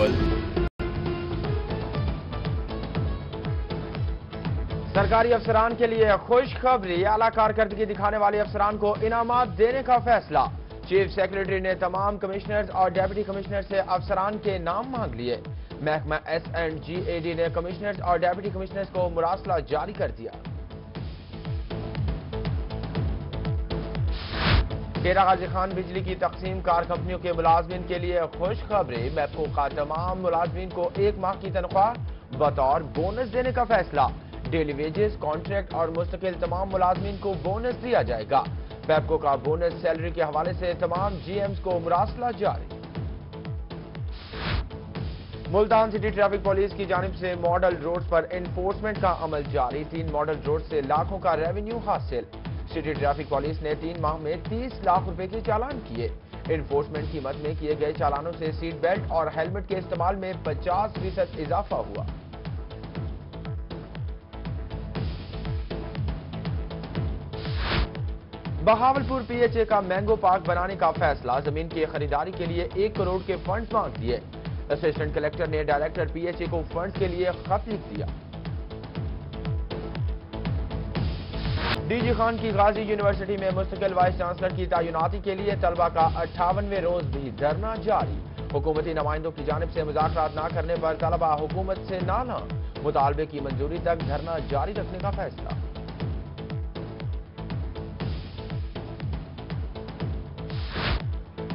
مکمل سرکاری افسران کے لیے خوشخبری اعلیٰ کارکردگی دکھانے والے افسران کو انعامات دینے کا فیصلہ۔ چیف سیکرٹری نے تمام کمشنرز اور ڈیپٹی کمشنر سے افسران کے نام مانگ لیے۔ محکمہ S and G A D نے کمشنرز اور ڈیپٹی کمشنرز کو مراسلہ جاری کر دیا۔ ڈیرہ غازی خان بجلی کی تقسیم کار کمپنیوں کے ملازمین کے لیے خوشخبری میپکو کا تمام ملازمین کو ایک ماہ کی تنخواہ، بطور بونس دینے کا فیصلہ۔ ڈیلی ویجز، کانٹریکٹ اور مستقل تمام ملازمین کو بونس دیا جائے گا۔ پیپکو کا بونس سیلری کے حوالے سے تمام جی ایمز کو مراسلہ جاری۔ ملتان سٹی ٹریفک پولیس کی جانب سے ماڈل روڈز پر انفورسمنٹ کا عمل جاری۔ تین ماڈل روڈ سے لاکھوں کا ریونیو حاصل۔ سٹی ٹریفک پولیس نے تین ماہ میں تیس لاکھ روپے کے چالان کیے۔ انفورسمنٹ قیمت میں کیے گئے چالانوں سے سیٹ بیلٹ اور ہیلمٹ کے استعمال میں پچاس فیصد اضافہ ہوا۔ بہاول پور پی ایچ اے کا مینگو پارک بنانے کا فیصلہ، زمین کی خریداری کے لیے ایک کروڑ کے فنڈز مانگ دیے۔ اسسٹنٹ کلیکٹر نے ڈائریکٹر پی ایچ اے کو فنڈز کے لیے خط لکھ دیا۔ ڈی جی خان کی غازی یونیورسٹی میں مستقل وائس چانسلر کی تعیناتی کے لیے طلبہ کا اٹھاونوے روز بھی دھرنا جاری۔ حکومتی نمائندوں کی جانب سے مذاکرات نہ کرنے پر طلبہ حکومت سے نانا مطالبے کی منظوری تک دھرنا جاری رکھنے کا فیصلہ۔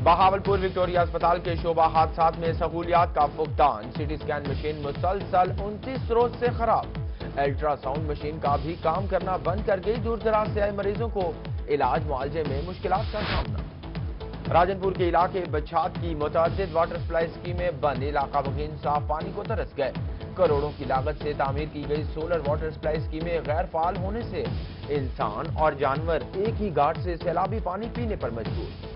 بہاول پور وکٹوریا اسپتال کے شعبہ حادثات میں سہولیات کا فقدان۔ سی ٹی سکین مشین مسلسل انتیس روز سے خراب۔ الٹرا ساؤنڈ مشین کا بھی کام کرنا بند کر گئی دور دراز سے آئے مریضوں کو علاج معالجے میں مشکلات کا سامنا۔ راجن پور کے علاقے بچھات کی متعدد واٹر سپلائی اسکیمیں بند۔ علاقہ بگین صاف پانی کو ترس گئے۔ کروڑوں کی لاگت سے تعمیر کی گئی سولر واٹر سپلائی اسکیمیں غیر فعال ہونے سے انسان اور جانور ایک ہی گھاٹ سے سیلابی پانی پینے پر مجبور۔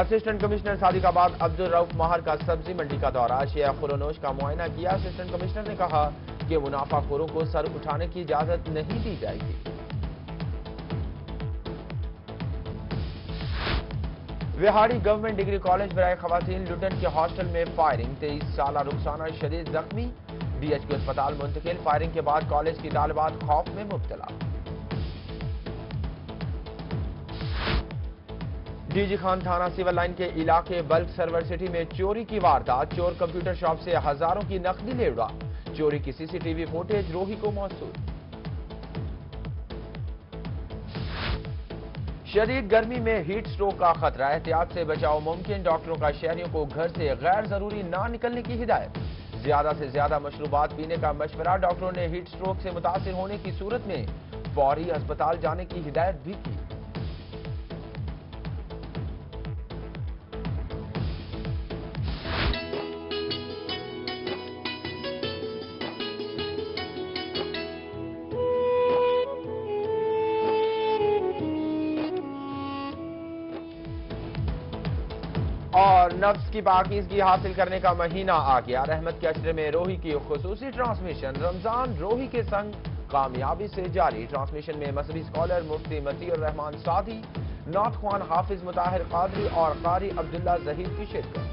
اسسٹنٹ کمشنر صادق آباد عبد الروف ماہر کا سبزی منڈی کا دورہ. شیخ خرونوش کا معائنہ کیا. اسسٹنٹ کمشنر نے کہا کہ منافع خوروں کو سر اٹھانے کی اجازت نہیں دی جائے گی۔ وہاڑی گورنمنٹ ڈگری کالج برائے خواتین لٹن کے ہاسٹل میں فائرنگ. تیئیس سالہ رخسانہ شدید زخمی. بی ایچ کے اسپتال منتقل. فائرنگ کے بعد کالج کی طالبات خوف میں مبتلا۔ ڈی جی خان تھانہ سیول لائن کے علاقے بلک سرور سٹی میں چوری کی واردات، چور کمپیوٹر شاپ سے ہزاروں کی نقدی لے اڑا۔ چوری کی سی C T V footage Rohi کو موصول۔ شدید گرمی میں ہیٹ سٹروک کا خطرہ، احتیاط سے بچاؤ ممکن، ڈاکٹروں کا شہریوں کو گھر سے غیر ضروری نہ نکلنے کی ہدایت۔ زیادہ سے زیادہ مشروبات پینے کا مشورہ، ڈاکٹروں نے ہیٹ سٹروک سے متاثر ہونے کی صورت میں فوری ہسپتال جانے کی ہدایت بھی کی۔ اور نفس کی پاکیزگی حاصل کرنے کا مہینہ آ گیا۔ رحمت کے اشرے میں روحی کی خصوصی ٹرانسمیشن۔ رمضان روحی کے سنگ کامیابی سے جاری۔ ٹرانسمیشن میں مذہبی سکولر مفتی متی الرحمان سادی نعت خوان حافظ مطاہر قادری اور قاری عبداللہ ظہیر کی شرکت۔